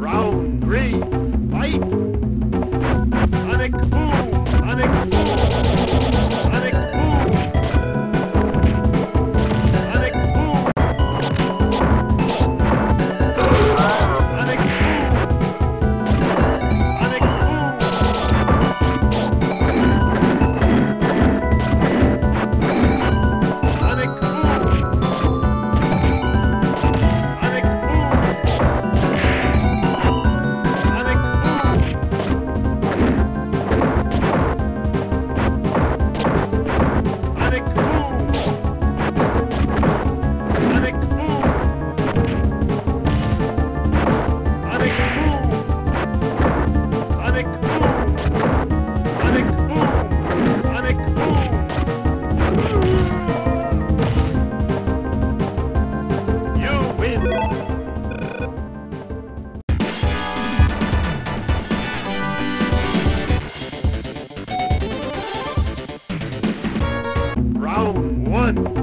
Round three, Round one.